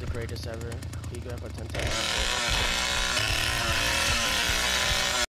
the greatest ever. He Be a 10 times.